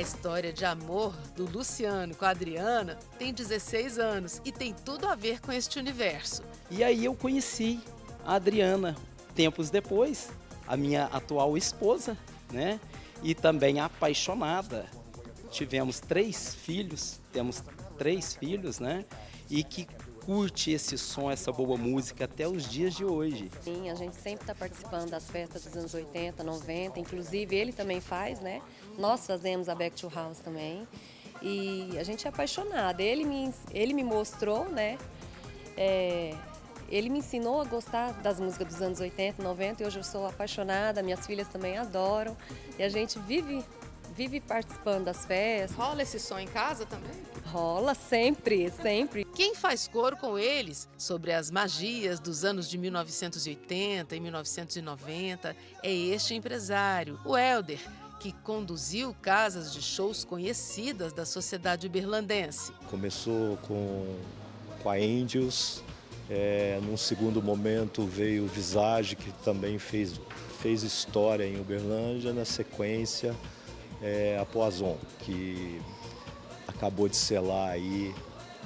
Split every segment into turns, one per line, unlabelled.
história de amor do Luciano com a Adriana tem 16 anos e tem tudo a ver com este universo.
E aí eu conheci a Adriana tempos depois, a minha atual esposa, né? E também apaixonada. Tivemos três filhos, temos três filhos, né? E que curte esse som, essa boa música até os dias de hoje.
Sim, a gente sempre está participando das festas dos anos 80, 90, inclusive ele também faz, né? Nós fazemos a Back to House também. E a gente é apaixonada. Ele me, ele me mostrou, né? É, ele me ensinou a gostar das músicas dos anos 80, 90 e hoje eu sou apaixonada, minhas filhas também adoram. E a gente vive vive participando das festas.
Rola esse som em casa também?
Rola sempre, sempre.
Quem faz coro com eles sobre as magias dos anos de 1980 e 1990 é este empresário, o Helder, que conduziu casas de shows conhecidas da sociedade uberlandense.
Começou com, com a Angels, é, num segundo momento veio o Visage, que também fez, fez história em Uberlândia, na sequência é, a Poison, que acabou de selar aí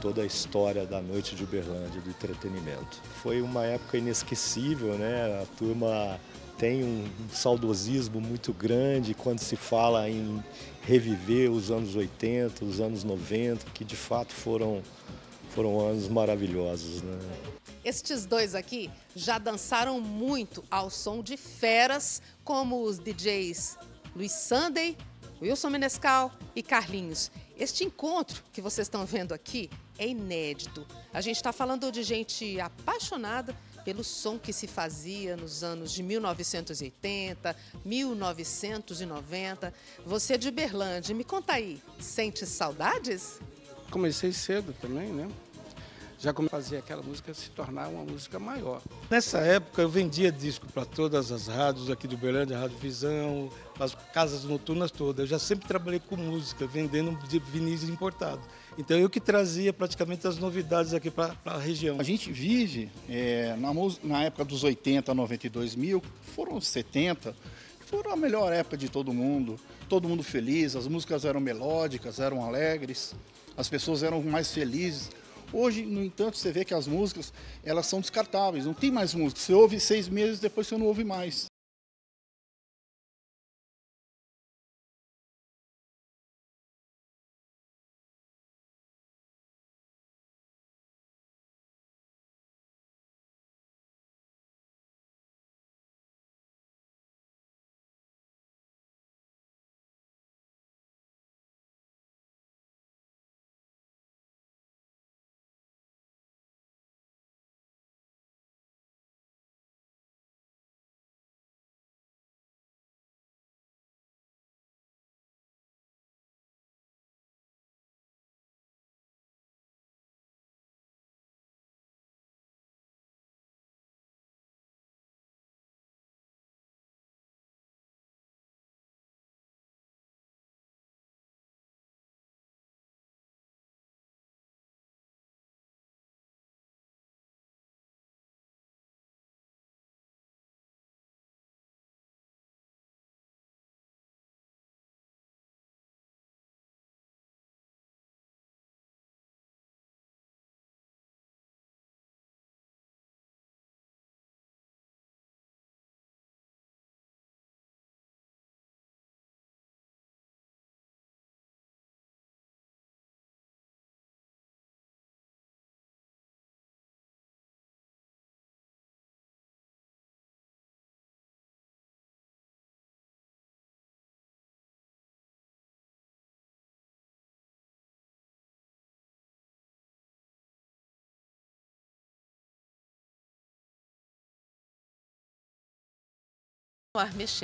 toda a história da noite de Uberlândia, do entretenimento. Foi uma época inesquecível, né? A turma tem um saudosismo muito grande quando se fala em reviver os anos 80, os anos 90, que de fato foram, foram anos maravilhosos. Né?
Estes dois aqui já dançaram muito ao som de feras como os DJs Luiz Sunday Wilson Menescal e Carlinhos. Este encontro que vocês estão vendo aqui é inédito. A gente está falando de gente apaixonada pelo som que se fazia nos anos de 1980, 1990. Você é de Berlândia, me conta aí, sente saudades?
Comecei cedo também, né? Já como fazia aquela música se tornar uma música maior. Nessa época eu vendia disco para todas as rádios aqui do Berlândia, Rádio Visão, as casas noturnas todas. Eu já sempre trabalhei com música, vendendo vinis importados. Então eu que trazia praticamente as novidades aqui para a região.
A gente vive é, na, na, época dos 80, 92 mil, foram 70, foram a melhor época de todo mundo. Todo mundo feliz, as músicas eram melódicas, eram alegres, as pessoas eram mais felizes. Hoje, no entanto, você vê que as músicas elas são descartáveis, não tem mais música. Você ouve seis meses, depois você não ouve mais.
Ar mexendo.